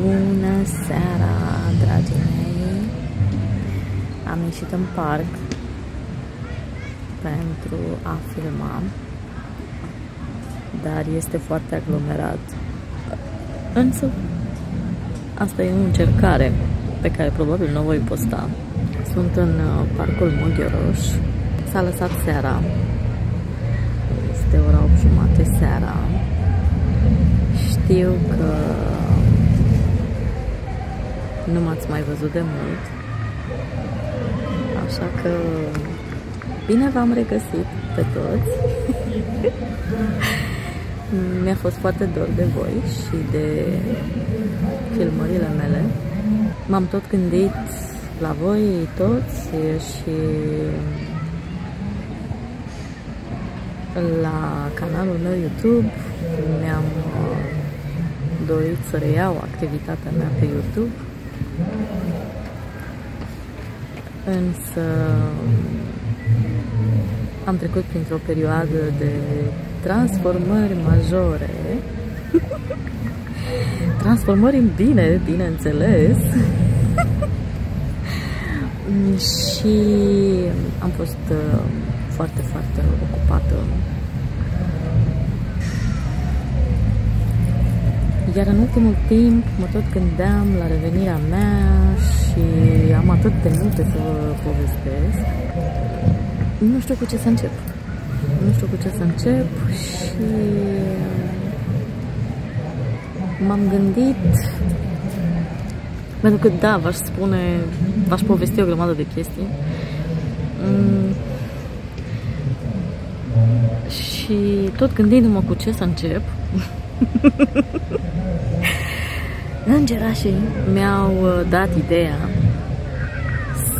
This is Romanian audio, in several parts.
Bună seara, dragii mei! Am ieșit în parc pentru a filma, dar este foarte aglomerat. Însă, asta e o încercare pe care probabil nu o voi posta. Sunt în uh, parcul Moghioroș. S-a lăsat seara. Este ora 8 jumate seara. Știu că nu m-ați mai văzut de mult. Așa că bine v-am regăsit pe toți. Mi-a fost foarte dor de voi și de filmările mele. M-am tot gândit la voi toți și la canalul meu YouTube. Mi-am uh, dorit să reiau activitatea mea pe YouTube însă am trecut printr-o perioadă de transformări majore. Transformări în bine, bineînțeles. Și am fost uh, Iar în ultimul timp mă tot gândeam la revenirea mea și am atât de multe să vă povestesc. Nu știu cu ce să încep. Nu știu cu ce să încep și m-am gândit pentru că da, v-aș spune, v-aș povesti o grămadă de chestii. Mm. Și tot gândindu-mă cu ce să încep, Îngerașii mi-au uh, dat ideea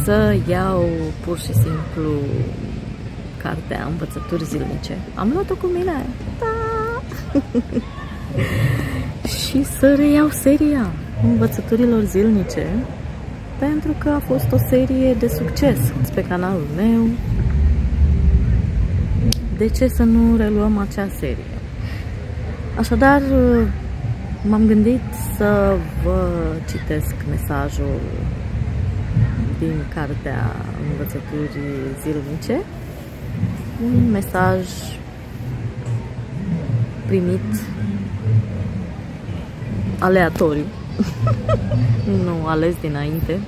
să iau pur și simplu cartea Învățături zilnice. Am luat-o cu mine. Da! și să reiau seria Învățăturilor zilnice pentru că a fost o serie de succes pe canalul meu. De ce să nu reluăm acea serie? Așadar, m-am gândit să vă citesc mesajul din cartea învățăturii zilnice. Un mesaj primit aleatoriu, nu ales dinainte.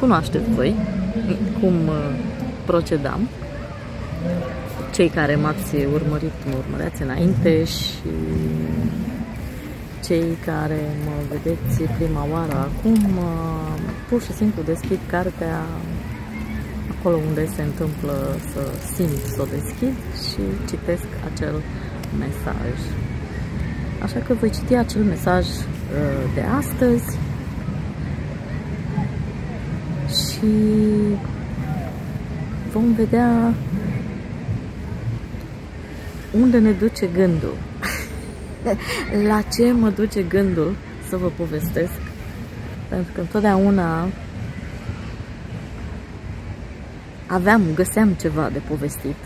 Cunoașteți voi cum uh, procedam cei care m-ați urmărit, mă urmăreați înainte și cei care mă vedeți prima oară acum, pur și simplu deschid cartea acolo unde se întâmplă să simt să o deschid și citesc acel mesaj. Așa că voi citi acel mesaj uh, de astăzi și vom vedea unde ne duce gândul? La ce mă duce gândul să vă povestesc? Pentru că întotdeauna aveam, găseam ceva de povestit.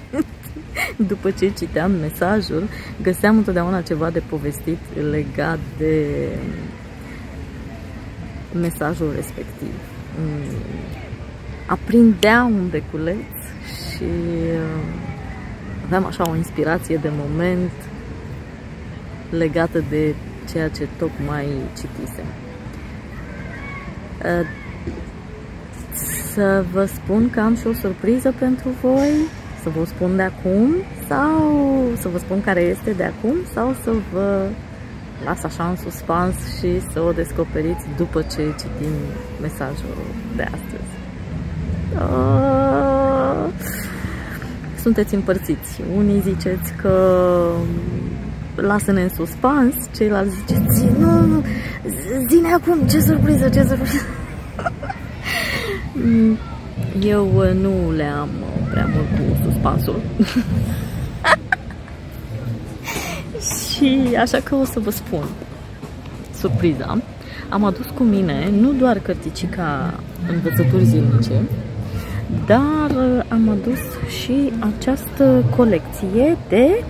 După ce citeam mesajul, găseam întotdeauna ceva de povestit legat de mesajul respectiv. Mm. Aprindea un beculeț și aveam așa o inspirație de moment legată de ceea ce tocmai citisem. Uh, să vă spun că am și o surpriză pentru voi, să vă spun de acum sau să vă spun care este de acum sau să vă las așa în suspans și să o descoperiți după ce citim mesajul de astăzi. Uh sunteți împărțiți. Unii ziceți că lasă-ne în suspans, ceilalți ziceți, nu, nu, zine acum, ce surpriză, ce surpriză. Eu uh, nu le am uh, prea mult cu suspansul. Și așa că o să vă spun surpriza. Am adus cu mine nu doar cărticica învățături zilnice, dar uh, am adus și această colecție de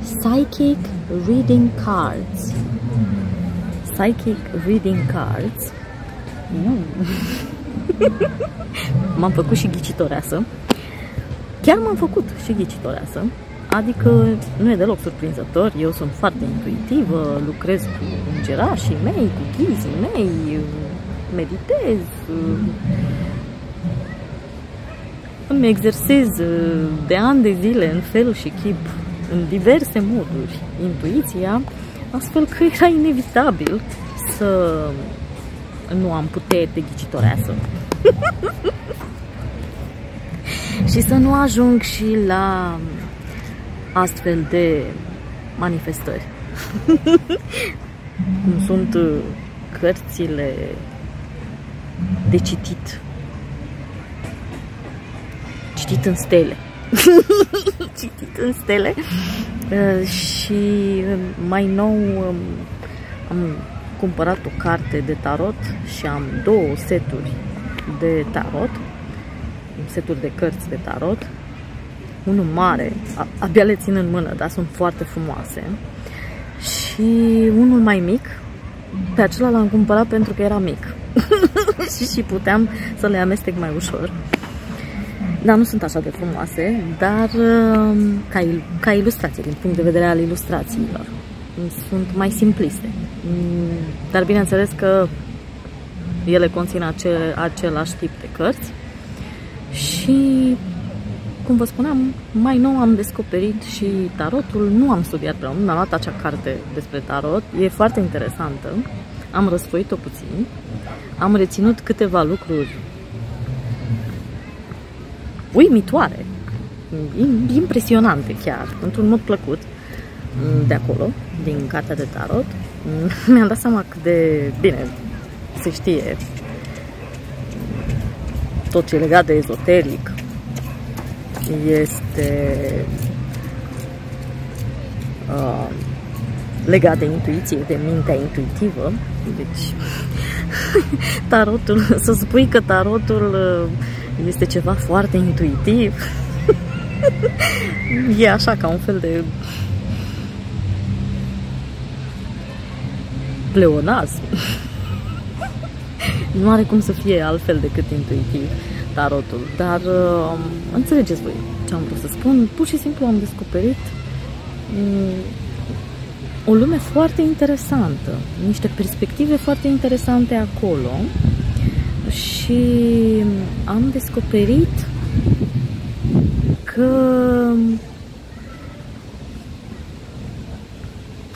Psychic Reading Cards. Psychic Reading Cards. Mm. m-am făcut și ghicitoreasă. Chiar m-am făcut și ghicitoreasă. Adică nu e deloc surprinzător, eu sunt foarte intuitivă, lucrez cu îngerașii mei, cu ghizii mei, meditez, îmi exersez de ani de zile în fel și chip, în diverse moduri, intuiția, astfel că era inevitabil să nu am puteri de ghicitoreasă. și să nu ajung și la astfel de manifestări. Cum sunt uh, cărțile de citit. Citit în stele. citit în stele. Uh, și uh, mai nou um, am cumpărat o carte de tarot și am două seturi de tarot, seturi de cărți de tarot, unul mare, abia le țin în mână, dar sunt foarte frumoase, și unul mai mic, pe acela l-am cumpărat pentru că era mic și, și puteam să le amestec mai ușor. Dar nu sunt așa de frumoase, dar um, ca, il ca ilustrație, din punct de vedere al ilustrațiilor. Sunt mai simpliste. Mm, dar bineînțeles că ele conțin acel, același tip de cărți. Și cum vă spuneam, mai nou am descoperit și tarotul, nu am studiat prea mult, am luat acea carte despre tarot, e foarte interesantă, am răsfoit-o puțin, am reținut câteva lucruri uimitoare, impresionante chiar, într-un mod plăcut, de acolo, din cartea de tarot. Mi-am dat seama cât de bine se știe tot ce e legat de ezoteric, este uh, legat de intuiție, de mintea intuitivă. Deci, tarotul, să spui că tarotul uh, este ceva foarte intuitiv, e așa ca un fel de pleonasm. nu are cum să fie altfel decât intuitiv tarotul, dar uh, înțelegeți voi ce am vrut să spun. Pur și simplu am descoperit um, o lume foarte interesantă, niște perspective foarte interesante acolo și am descoperit că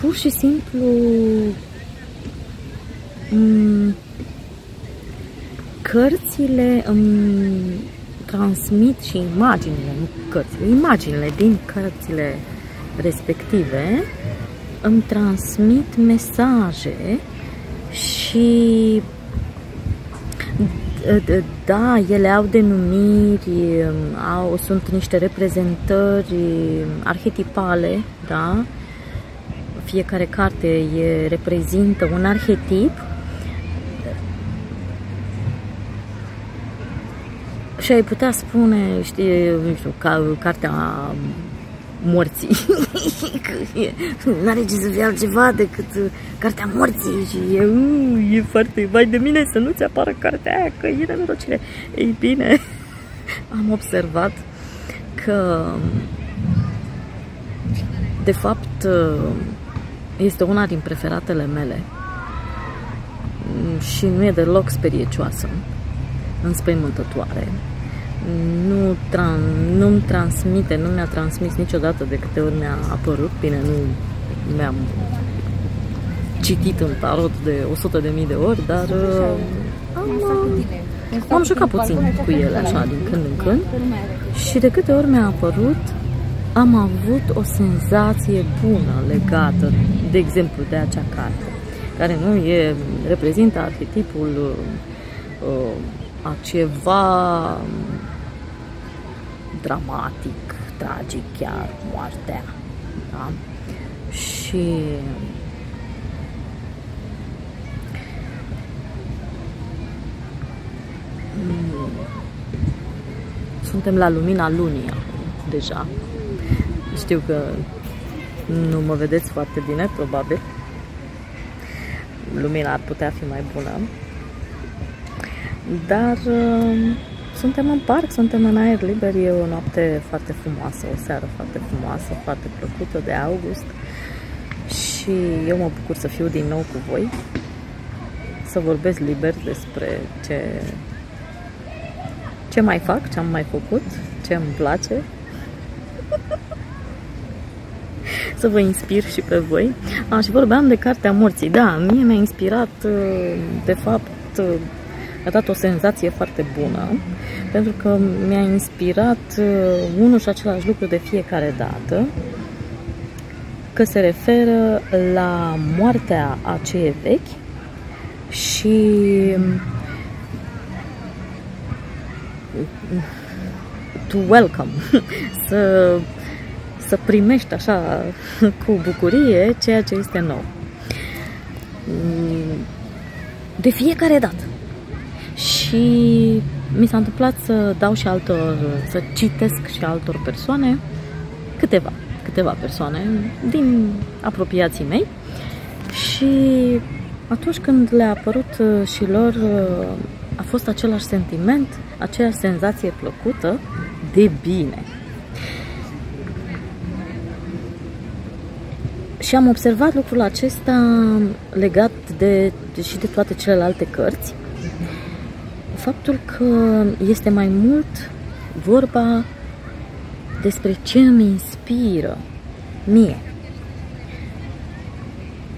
pur și simplu um, cărțile îmi transmit și imaginile, nu cărțile, imaginile din cărțile respective îmi transmit mesaje și da, ele au denumiri, au, sunt niște reprezentări arhetipale, da? Fiecare carte e, reprezintă un arhetip Și ai putea spune, știi, nu știu, ca cartea morții. nu are ce să fie altceva decât cartea morții și e, uh, e foarte, vai de mine să nu-ți apară cartea aia, că e nenorocire. Ei bine, am observat că de fapt este una din preferatele mele și nu e deloc speriecioasă, înspăimântătoare nu tran- nu-mi transmite, nu mi-a transmis niciodată de câte ori mi-a apărut. Bine, nu mi-am citit în tarot de 100 de mii de ori, dar uh, am, uh, am jucat puțin cu ele așa din când în când. și de câte ori mi-a apărut am avut o senzație bună legată, de exemplu, de acea carte, care nu e, reprezintă arhetipul uh, uh a ceva dramatic, tragic chiar, moartea. Da? Și mm, suntem la lumina lunii deja. Știu că nu mă vedeți foarte bine, probabil. lumina ar putea fi mai bună. Dar uh, suntem în parc, suntem în aer liber, e o noapte foarte frumoasă, o seară foarte frumoasă, foarte plăcută de august și eu mă bucur să fiu din nou cu voi, să vorbesc liber despre ce, ce mai fac, ce am mai făcut, ce îmi place să vă inspir și pe voi. Aș, și vorbeam de Cartea Morții. Da, mie mi-a inspirat, uh, de fapt, uh, a dat o senzație foarte bună, pentru că mi-a inspirat uh, unul și același lucru de fiecare dată, că se referă la moartea a ce vechi și to welcome, să, să primești așa cu bucurie ceea ce este nou. De fiecare dată. Și mi s-a întâmplat să dau și altor, să citesc și altor persoane, câteva, câteva persoane din apropiații mei și atunci când le-a apărut uh, și lor uh, a fost același sentiment, aceeași senzație plăcută de bine. Și am observat lucrul acesta legat de, de, și de toate celelalte cărți. Faptul că este mai mult vorba despre ce îmi inspiră mie.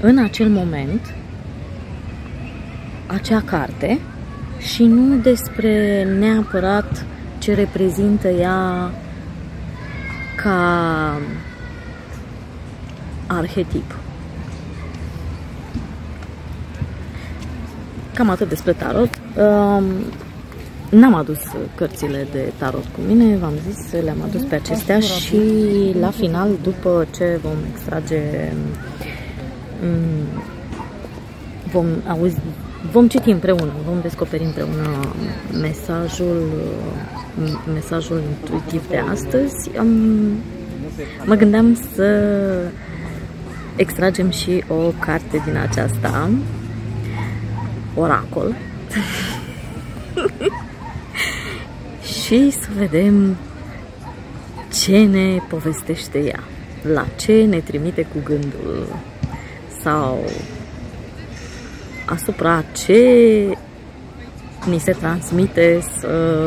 În acel moment, acea carte și nu despre neapărat ce reprezintă ea ca arhetip. Cam atât despre tarot. Um, N-am adus cărțile de tarot cu mine, v-am zis, le-am adus pe acestea și la final, după ce vom extrage, um, vom auzi, vom citi împreună, vom descoperi împreună mesajul, mesajul intuitiv de astăzi. Mă gândeam să extragem și o carte din aceasta, Oracol, și să vedem ce ne povestește ea, la ce ne trimite cu gândul sau asupra ce ni se transmite să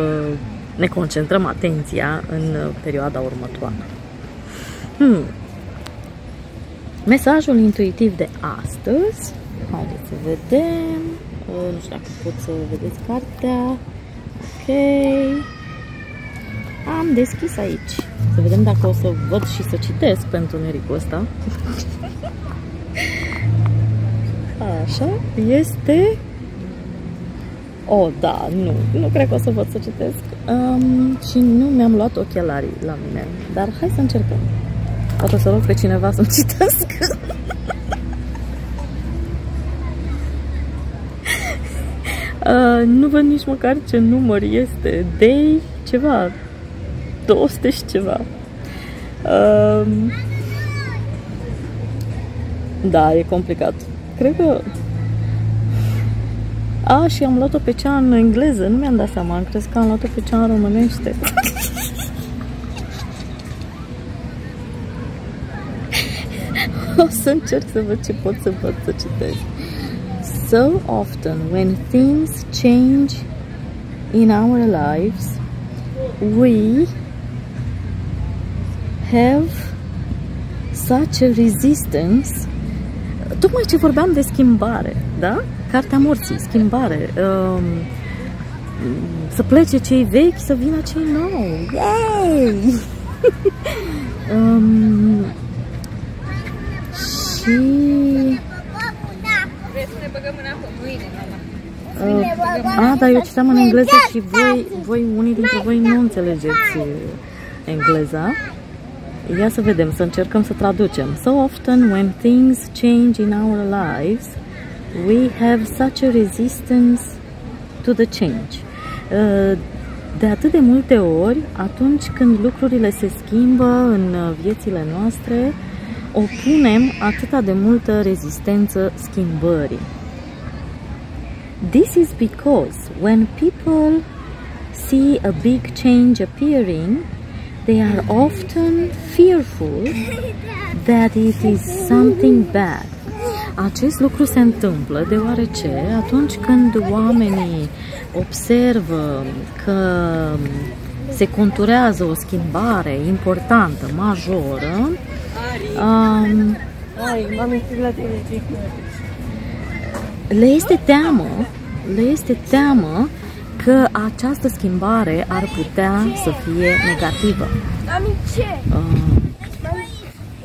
ne concentrăm atenția în perioada următoare. Hmm. Mesajul intuitiv de astăzi, haideți să vedem, nu știu dacă pot să vedeți cartea, ok, am deschis aici, să vedem dacă o să văd și să citesc pentru nericul ăsta. Așa, este... Oh, da, nu, nu cred că o să pot să citesc. Um, și nu mi-am luat ochelarii la mine, dar hai să încercăm. Poate o să rog pe cineva să-mi citească. Uh, nu văd nici măcar ce număr este. Day ceva. 200 și ceva. Uh, da, e complicat. Cred că... A, și am luat-o pe cea în engleză, nu mi-am dat seama, am crezut că am luat-o pe cea în românește. o să încerc să văd ce pot să văd să citesc. So often when things change in our lives, we have such a resistance tocmai ce vorbeam de schimbare, da? Cartea morții, schimbare. Um, să plece cei vechi, să vină cei nou. Yay! um, și... Uh, a, dar eu citeam în engleză și voi, voi, unii dintre voi nu înțelegeți engleza. Ia să vedem, să încercăm să traducem. So often when things change in our lives, we have such a resistance to the change. Uh, de atât de multe ori, atunci când lucrurile se schimbă în viețile noastre, opunem atâta de multă rezistență schimbării. This is because when people see a big change appearing, they are often fearful that it is something bad. Acest lucru se întâmplă deoarece atunci când oamenii observă că se conturează o schimbare importantă, majoră, um, le este teamă, le este teamă că această schimbare ar putea să fie negativă. Mami, ce? Uh,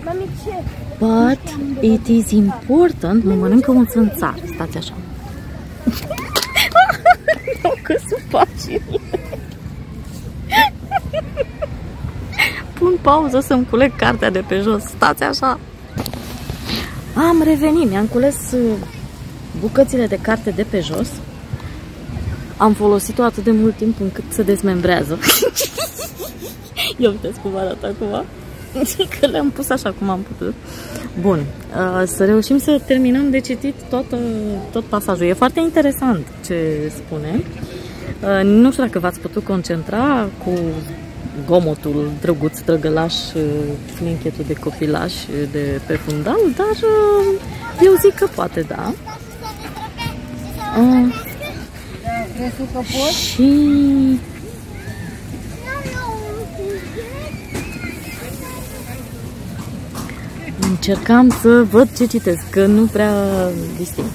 Mami, ce? But it is important, mă mănâncă un țânțar, stați așa. Nu că sunt paginile. Pun pauză să-mi culeg cartea de pe jos, stați așa. Am revenit, mi-am cules uh, bucățile de carte de pe jos. Am folosit-o atât de mult timp încât se dezmembrează. Ia uitați cum arată acum. Că le-am pus așa cum am putut. Bun, uh, să reușim să terminăm de citit tot, tot pasajul. E foarte interesant ce spune. Uh, nu știu dacă v-ați putut concentra cu gomotul drăguț, drăgălaș, flinchetul de copilaș de pe fundal, dar eu zic că poate da. Uh, și încercam să văd ce citesc, că nu prea disting.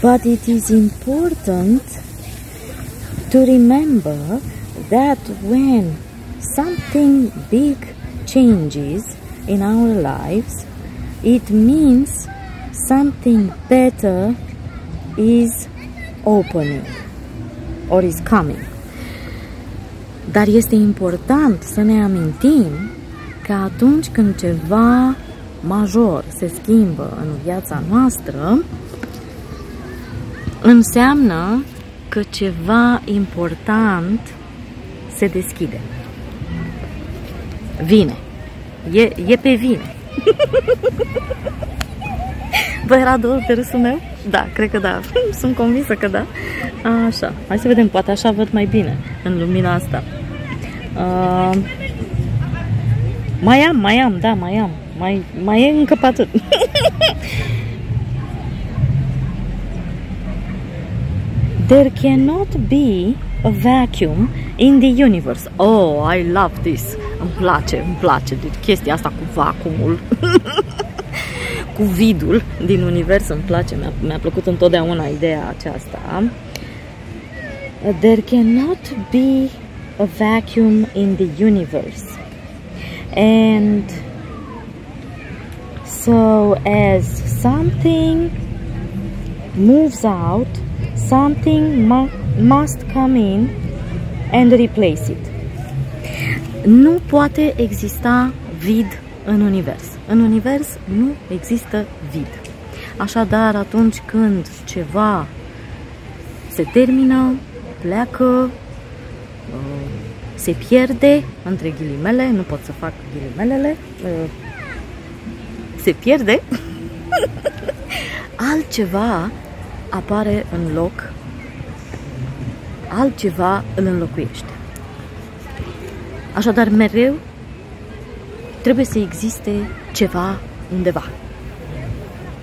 But it is important to remember that when something big changes in our lives, it means something better is opening or is coming. Dar este important să ne amintim că atunci când ceva major se schimbă în viața noastră, înseamnă că ceva important se deschide. Vine. E, e pe vine. Vă era dor de râsul meu? Da, cred că da. Sunt convinsă că da. Așa. Hai să vedem, poate așa văd mai bine în lumina asta. Uh, mai am, mai am, da, mai am. Mai, mai e încă pe atât. There cannot be a vacuum in the universe. Oh, I love this. Îmi place, îmi place. Deci chestia asta cu vacuumul, cu vidul din univers îmi place. Mi-a, mi-a plăcut întotdeauna ideea aceasta. There cannot be a vacuum in the universe. And so as something moves out, something mu must come in and replace it. Nu poate exista vid în univers. În univers nu există vid. Așadar, atunci când ceva se termină, pleacă, uh, se pierde, între ghilimele, nu pot să fac ghilimelele, uh, se pierde, altceva apare în loc, altceva îl înlocuiește. Așadar, mereu trebuie să existe ceva undeva.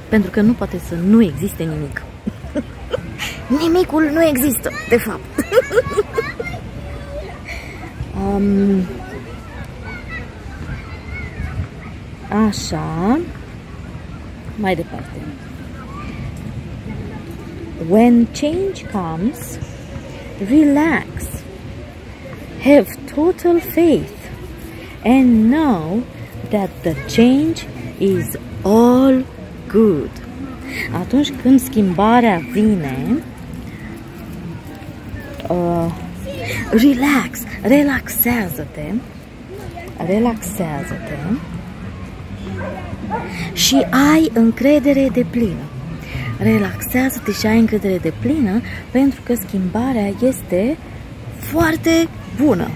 Pentru că nu poate să nu existe nimic. Nimicul nu există, de fapt. um, așa. Mai departe. When change comes, relax. Have total faith and know that the change is all good. Atunci când schimbarea vine, uh, relax, relaxează-te, relaxează-te și ai încredere de plină. Relaxează-te și ai încredere de plină pentru că schimbarea este foarte bună.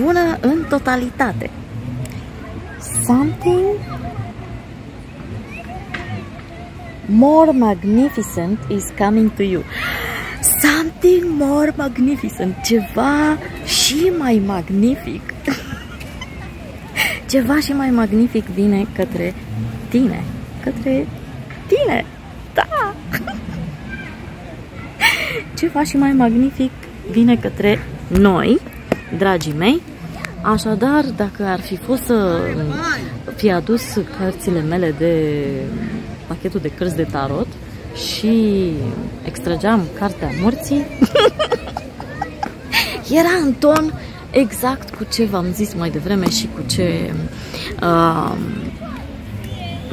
Bună în totalitate. something more magnificent is coming to you. Something more magnificent. Ceva și mai magnific. Ceva și mai magnific vine către tine. Către tine. Da! Ceva și mai magnific vine către noi, dragii mei. Așadar, dacă ar fi fost să fi adus cărțile mele de pachetul de cărți de tarot și extrageam cartea morții, era în ton exact cu ce v-am zis mai devreme și cu ce uh,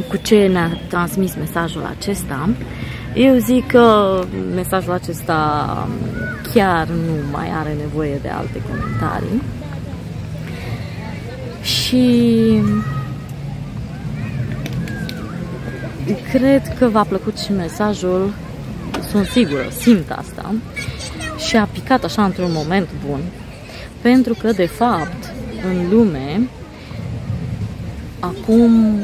cu ce ne-a transmis mesajul acesta. Eu zic că mesajul acesta chiar nu mai are nevoie de alte comentarii. Și cred că v-a plăcut și mesajul, sunt sigură, simt asta, și a picat așa într-un moment bun, pentru că, de fapt, în lume, acum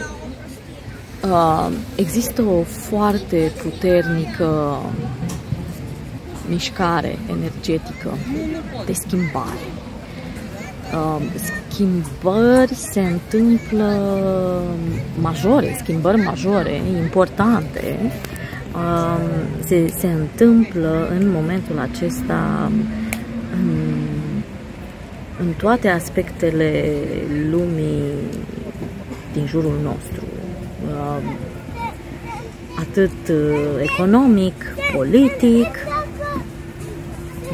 uh, există o foarte puternică mișcare energetică de schimbare. Uh, schimbări se întâmplă majore, schimbări majore, importante, uh, se, se întâmplă în momentul acesta în, în toate aspectele lumii din jurul nostru. Uh, atât economic, politic,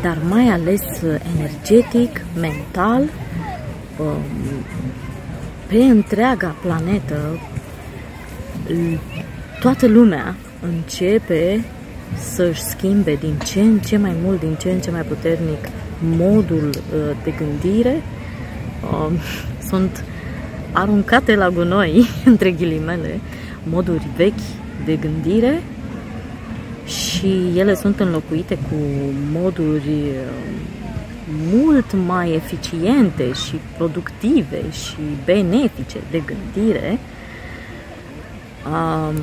dar mai ales energetic, mental, um, pe întreaga planetă, toată lumea începe să-și schimbe din ce în ce mai mult, din ce în ce mai puternic modul uh, de gândire. Um, sunt aruncate la gunoi, între ghilimele, moduri vechi de gândire și ele sunt înlocuite cu moduri uh, mult mai eficiente și productive și benefice de gândire. Um,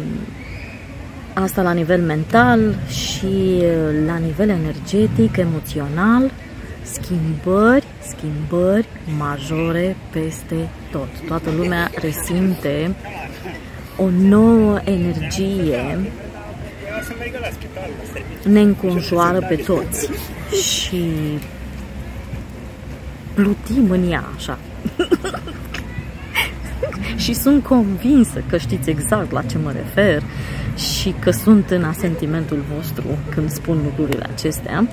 asta la nivel mental și uh, la nivel energetic, emoțional, schimbări, schimbări majore peste tot. Toată lumea resimte o nouă energie ne înconjoară pe toți și plutim în ea așa. și sunt convinsă că știți exact la ce mă refer și că sunt în asentimentul vostru când spun lucrurile acestea.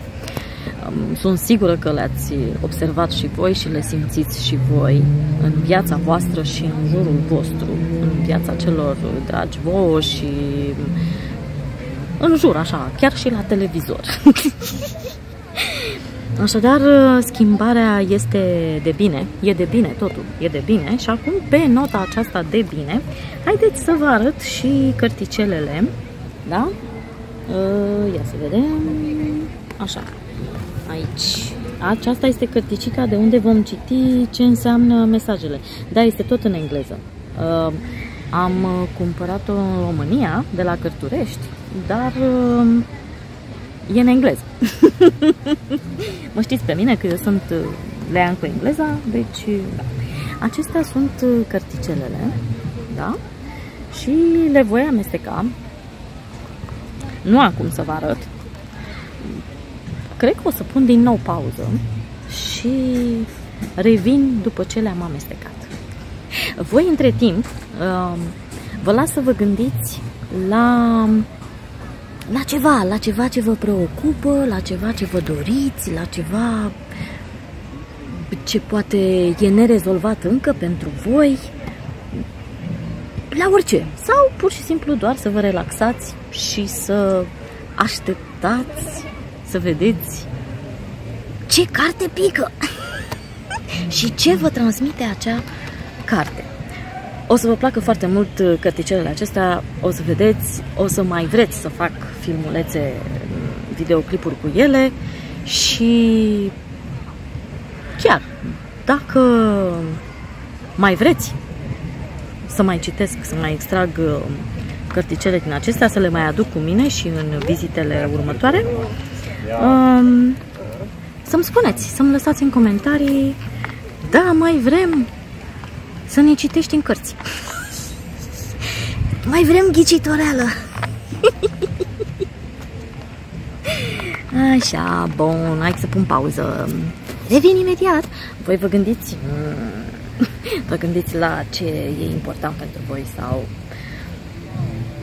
Sunt sigură că le-ați observat și voi și le simțiți și voi în viața voastră și în jurul vostru, în viața celor dragi vouă și în jur, așa, chiar și la televizor. Așadar, schimbarea este de bine, e de bine totul, e de bine și acum pe nota aceasta de bine, haideți să vă arăt și cărticelele, da? Ia să vedem, așa, aici. Aceasta este cărticica de unde vom citi ce înseamnă mesajele. Da, este tot în engleză. Am cumpărat-o în România, de la Cărturești, dar e în engleză. mă știți pe mine că eu sunt lean cu engleza, deci da. Acestea sunt cărticelele, da? Și le voi amesteca. Nu acum să vă arăt. Cred că o să pun din nou pauză și revin după ce le-am amestecat. Voi, între timp, vă las să vă gândiți la la ceva, la ceva ce vă preocupă, la ceva ce vă doriți, la ceva ce poate e nerezolvat încă pentru voi, la orice. Sau pur și simplu doar să vă relaxați și să așteptați să vedeți ce carte pică și ce vă transmite acea carte. O să vă placă foarte mult uh, cărticelele acestea, o să vedeți, o să mai vreți să fac filmulețe, videoclipuri cu ele și chiar, dacă mai vreți, să mai citesc, să mai extrag uh, cărticele din acestea, să le mai aduc cu mine și în vizitele următoare. Um, să-mi spuneți, să-mi lăsați în comentarii da, mai vrem să ne citești în cărți. mai vrem ghicitoreală. Așa, bun, hai să pun pauză. Revin imediat. Voi vă gândiți, vă gândiți la ce e important pentru voi sau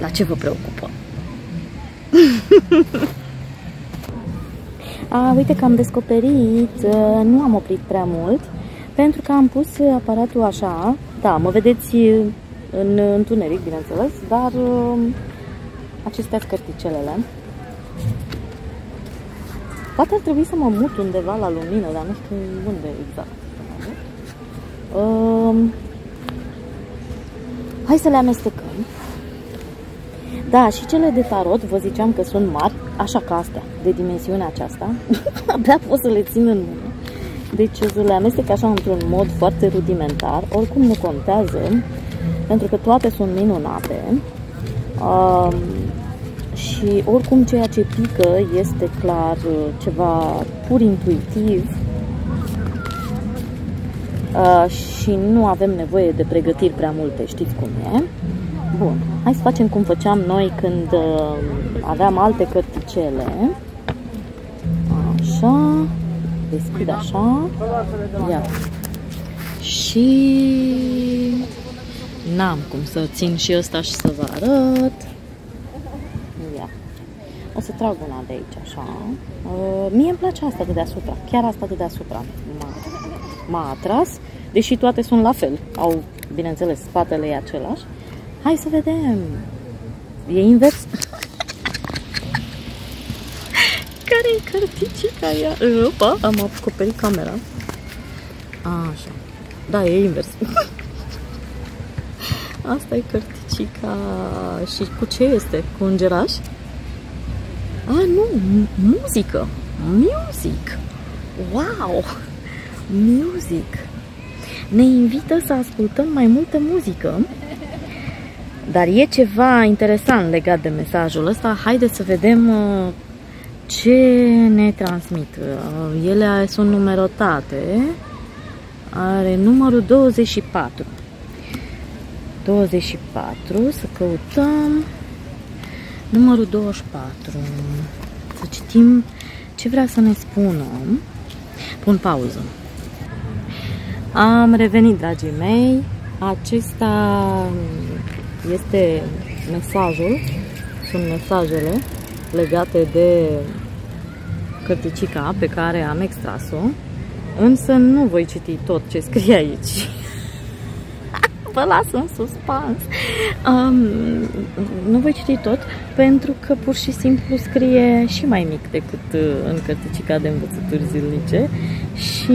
la ce vă preocupă. A, uite că am descoperit, uh, nu am oprit prea mult, pentru că am pus aparatul așa, da, mă vedeți în întuneric, bineînțeles, dar uh, acestea sunt cărticelele. Poate ar trebui să mă mut undeva la lumină, dar nu știu unde exact. Uh, hai să le amestecăm. Da, și cele de tarot, vă ziceam că sunt mari, așa ca astea, de dimensiunea aceasta. Abia pot să le țin în mână. Deci să le amestec așa într-un mod foarte rudimentar. Oricum nu contează, pentru că toate sunt minunate. Um, și oricum ceea ce pică este clar ceva pur intuitiv uh, și nu avem nevoie de pregătiri prea multe, știți cum e. Bun, hai să facem cum făceam noi când uh, aveam alte cărticele. Așa, deschid așa. Ia. Și n-am cum să țin și ăsta și să vă arăt. Ia. O să trag una de aici, așa. Uh, mie îmi place asta de deasupra. Chiar asta de deasupra m-a atras. Deși toate sunt la fel. Au, bineînțeles, spatele e același. Hai să vedem. E invers. care e cărticica aia? Opa, am acoperit camera. Așa. Da, e invers. Asta e cărticica. Și cu ce este? Cu îngeraș? A, nu, muzică. Music. Wow! Music. Ne invită să ascultăm mai multă muzică dar e ceva interesant legat de mesajul ăsta. Haideți să vedem uh, ce ne transmit. Uh, ele sunt numerotate. Are numărul 24. 24. Să căutăm numărul 24. Să citim ce vrea să ne spună. Pun pauză. Am revenit, dragii mei. Acesta este mesajul, sunt mesajele legate de cărticica pe care am extras-o, însă nu voi citi tot ce scrie aici. Vă las în suspans. Um, nu voi citi tot pentru că pur și simplu scrie și mai mic decât uh, în cărticica de învățături zilnice și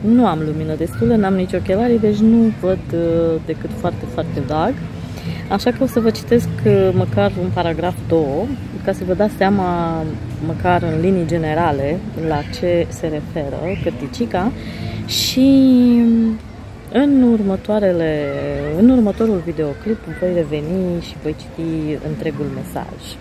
nu am lumină destulă, n-am nici ochelari, deci nu văd uh, decât foarte, foarte vag. Așa că o să vă citesc uh, măcar un paragraf 2, ca să vă dați seama, măcar în linii generale, la ce se referă cărticica și în, următoarele, în următorul videoclip voi reveni și voi citi întregul mesaj.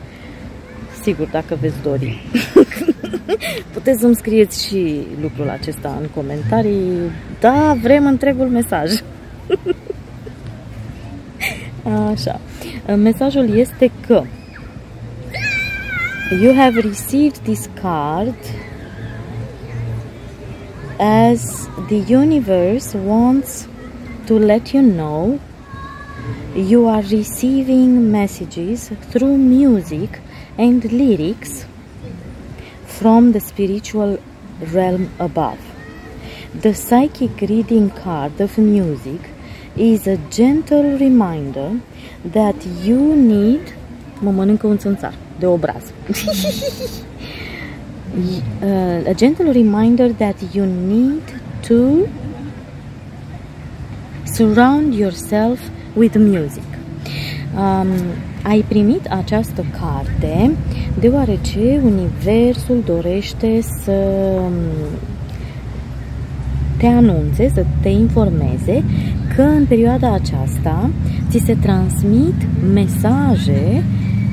Sigur, dacă veți dori. Puteți să-mi scrieți și lucrul acesta în comentarii. Da, vrem întregul mesaj. Așa. Mesajul este că You have received this card as the universe wants to let you know you are receiving messages through music and lyrics from the spiritual realm above. The psychic reading card of music is a gentle reminder that you need mă mănâncă un țânțar de obraz uh, a gentle reminder that you need to surround yourself with music um, ai primit această carte deoarece Universul dorește să um, te anunțe, să te informeze că în perioada aceasta ți se transmit mesaje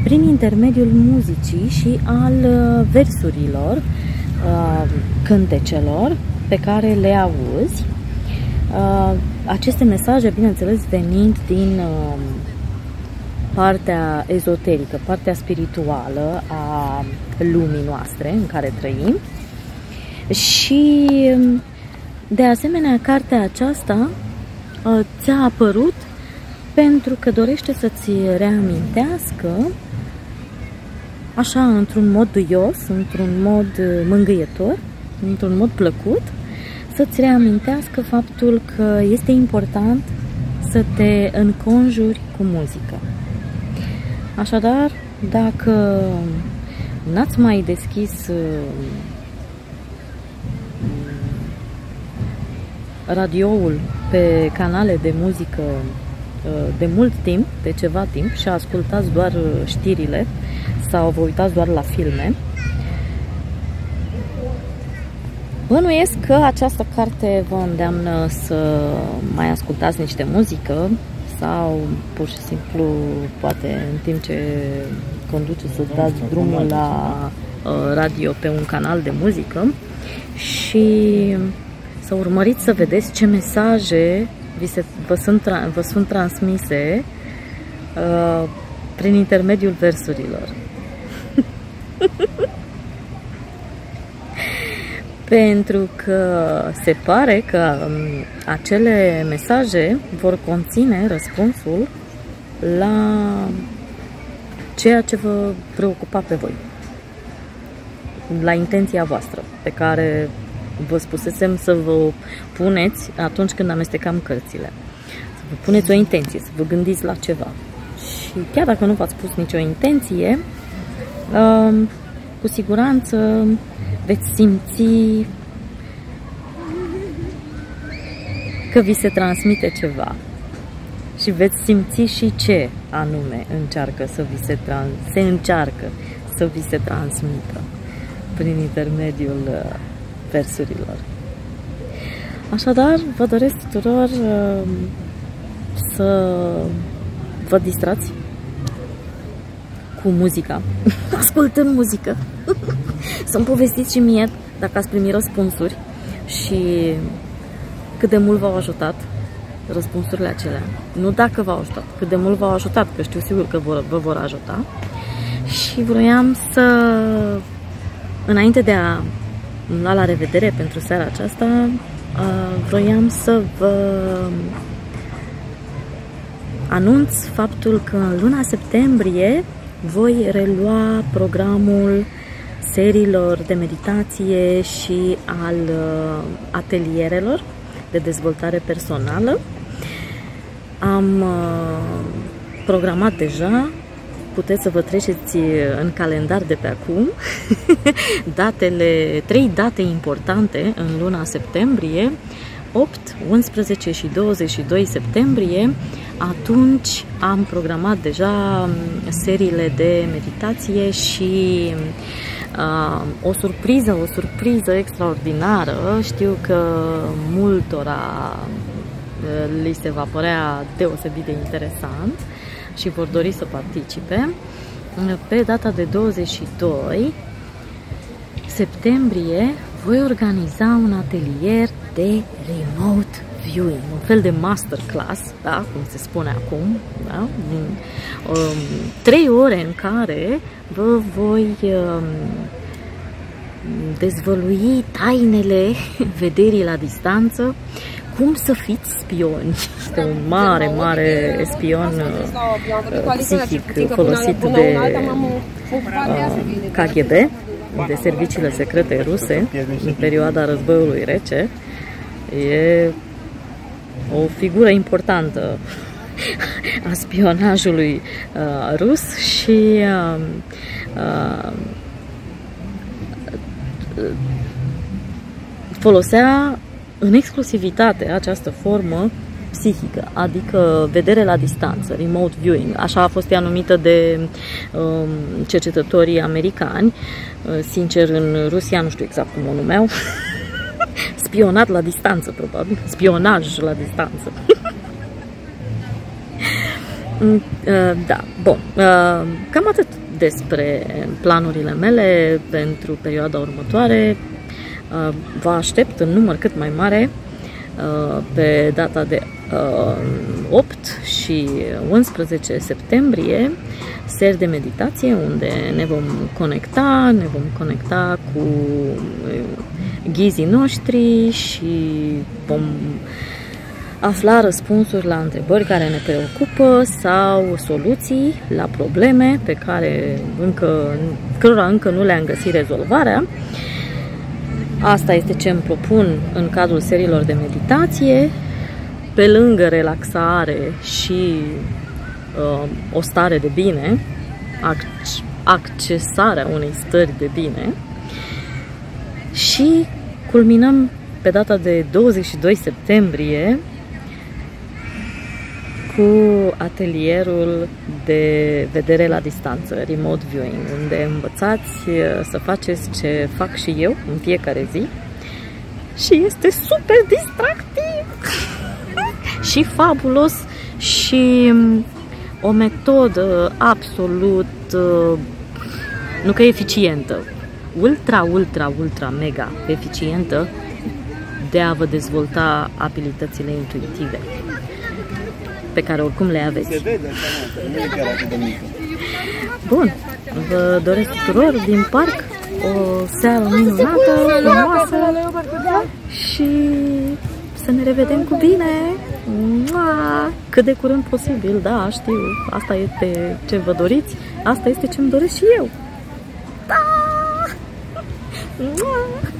prin intermediul muzicii și al uh, versurilor, uh, cântecelor pe care le auzi. Uh, aceste mesaje, bineînțeles, venind din partea ezoterică, partea spirituală a lumii noastre în care trăim. Și, de asemenea, cartea aceasta ți-a apărut pentru că dorește să-ți reamintească așa, într-un mod duios, într-un mod uh, mângâietor, într-un mod plăcut, să-ți reamintească faptul că este important să te înconjuri cu muzică. Așadar, dacă n-ați mai deschis uh, radioul pe canale de muzică uh, de mult timp, de ceva timp și ascultați doar știrile sau vă uitați doar la filme, Bănuiesc că această carte vă îndeamnă să mai ascultați niște muzică sau pur și simplu poate în timp ce conduceți să dați drumul la uh, radio pe un canal de muzică și să urmăriți să vedeți ce mesaje vi se, vă, sunt, vă sunt transmise uh, prin intermediul versurilor. Pentru că se pare că um, acele mesaje vor conține răspunsul la ceea ce vă preocupa pe voi. La intenția voastră, pe care vă spusesem să vă puneți atunci când amestecam cărțile. Să vă puneți o intenție, să vă gândiți la ceva. Și chiar dacă nu v-ați pus nicio intenție, um, cu siguranță veți simți că vi se transmite ceva și veți simți și ce anume încearcă să vi se, trans- se încearcă să vi se transmită prin intermediul uh, versurilor. Așadar, vă doresc tuturor uh, să vă distrați cu muzica, ascultând muzică. Să-mi povestiți și mie dacă ați primit răspunsuri și cât de mult v-au ajutat răspunsurile acelea. Nu dacă v-au ajutat, cât de mult v-au ajutat, că știu sigur că vor, vă vor ajuta. Și vroiam să, înainte de a la la revedere pentru seara aceasta, vroiam să vă anunț faptul că în luna septembrie voi relua programul seriilor de meditație și al uh, atelierelor de dezvoltare personală. Am uh, programat deja, puteți să vă treceți în calendar de pe acum, datele, trei date importante în luna septembrie, 8, 11 și 22 septembrie, atunci am programat deja um, seriile de meditație și uh, o surpriză, o surpriză extraordinară. Știu că multora uh, li se va părea deosebit de interesant și vor dori să participe. Pe data de 22 septembrie voi organiza un atelier de remote viewing, un fel de masterclass, da, cum se spune acum, da, din um, trei ore în care vă voi um, dezvălui tainele vederii la distanță, cum să fiți spioni. Este un mare, mare spion uh, psihic folosit de uh, KGB, de serviciile secrete ruse, în perioada războiului rece. E o figură importantă a spionajului uh, rus și uh, uh, folosea în exclusivitate această formă psihică, adică vedere la distanță, remote viewing, așa a fost ea numită de um, cercetătorii americani. Uh, sincer, în Rusia nu știu exact cum o numeau. Spionat la distanță, probabil. Spionaj la distanță. Mm, uh, da, bun. Uh, cam atât despre planurile mele pentru perioada următoare. Uh, vă aștept în număr cât mai mare pe data de 8 și 11 septembrie seri de meditație unde ne vom conecta, ne vom conecta cu ghizii noștri și vom afla răspunsuri la întrebări care ne preocupă sau soluții la probleme pe care încă, cărora încă nu le-am găsit rezolvarea. Asta este ce îmi propun în cadrul serilor de meditație. Pe lângă relaxare și uh, o stare de bine, ac- accesarea unei stări de bine și culminăm pe data de 22 septembrie cu atelierul de vedere la distanță, remote viewing, unde învățați uh, să faceți ce fac și eu în fiecare zi. Și este super distractiv și fabulos și um, o metodă absolut uh, nu că eficientă, ultra, ultra, ultra, mega eficientă de a vă dezvolta abilitățile intuitive pe care oricum le aveți. Se vede, nu e chiar atât de mică. Bun, vă doresc tuturor din parc o seară minunată, frumoasă și să ne revedem cu bine! Mua! Cât de curând posibil, da, știu, asta este ce vă doriți, asta este ce îmi doresc și eu. Da! Mua!